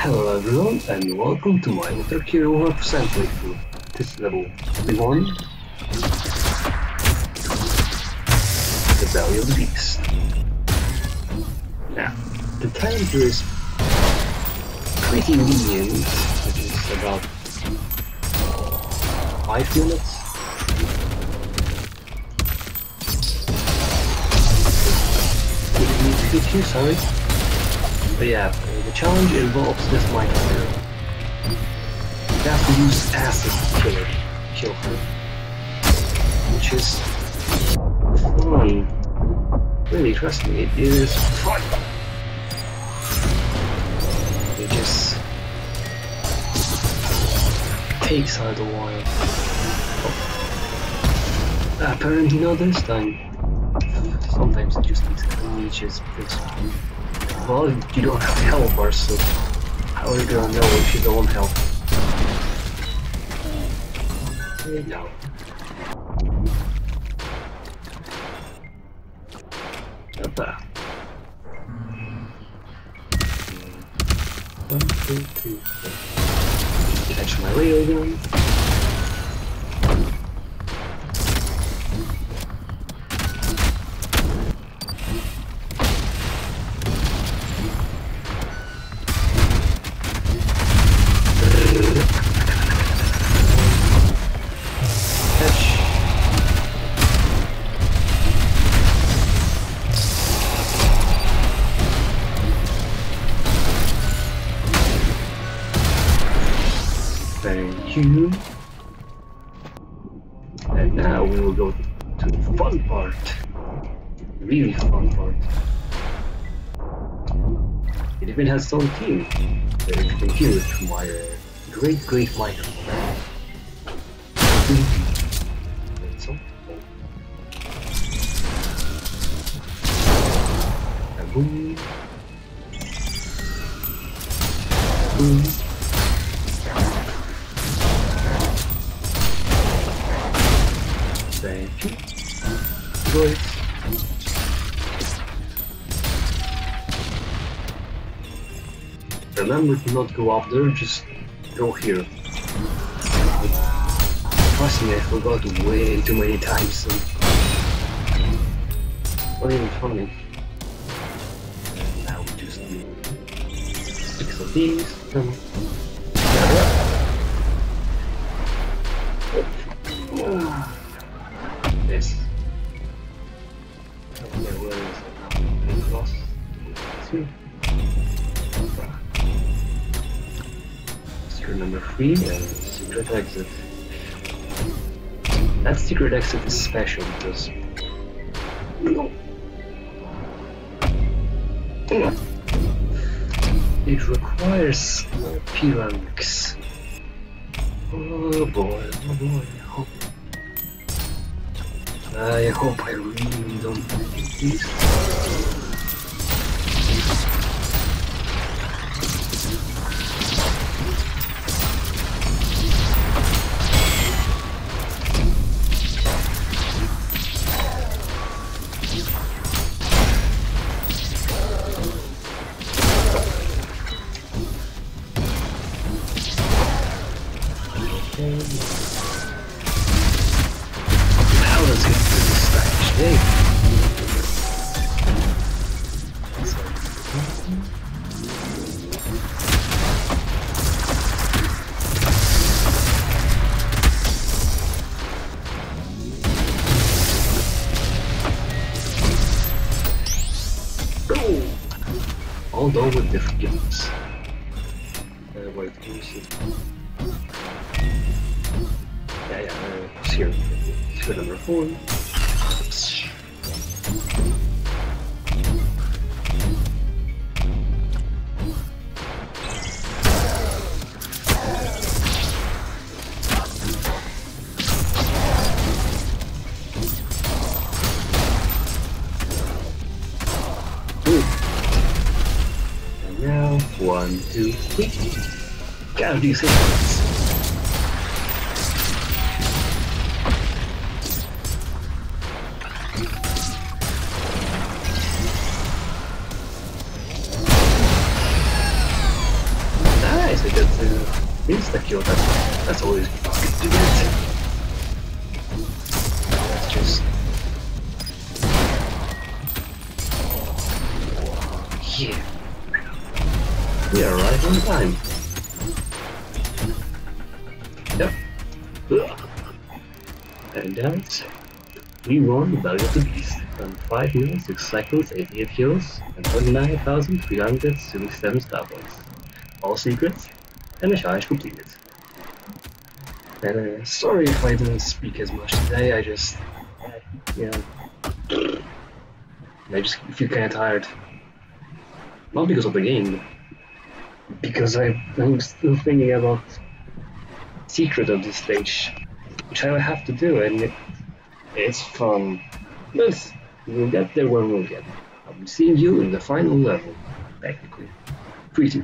Hello everyone and welcome to my Metal Hero 100% playthrough. This is level 1. The Belly of the Beast. Now, the time here is pretty lenient, it is about 5 minutes. Did you sorry? But yeah, the challenge involves this mic here. You have to use acid to kill her. Kill her. Which is fun. Really, trust me, it is fun. It just takes her a while. Oh. Apparently not this time. Sometimes it just takes ages because well, you don't have help, so how are you gonna know if you don't help? No. Not bad. One, two, three, four. Catch my railgun. Catch. And now we will go to the fun part. Really fun part. It even has its own theme. That you from my uh, great, great microphone. Boom. Boom. Good. Remember to not go up there, just go here. Trust me, I forgot way too many times. And not even funny. Now we just do six of these. Number three and secret exit. That secret exit is special because it requires P ranks. Oh boy, oh boy, I hope I hope I really don't make this. Okay. Now let's get to the stylish day. Although with different gimmics. Uh, wait, can? Here. Secret number four. And now, one, two, three. Gotta do things. Uh, insta kill. That's that's always good to get. Let's just yeah. We are right on time. Yep. And that's we won the Belly of the Beast on 5 minutes, 6 seconds, 88 kills, and 29,377 style points. All secrets, and the challenge completed. And uh, sorry if I didn't speak as much today, I just, you know, I just feel kind of tired. Not because of the game, because I, I'm still thinking about secret of this stage, which I will have to do, and it, it's fun. We'll get there when we'll get there. I'll be seeing you in the final level, technically. Pretty.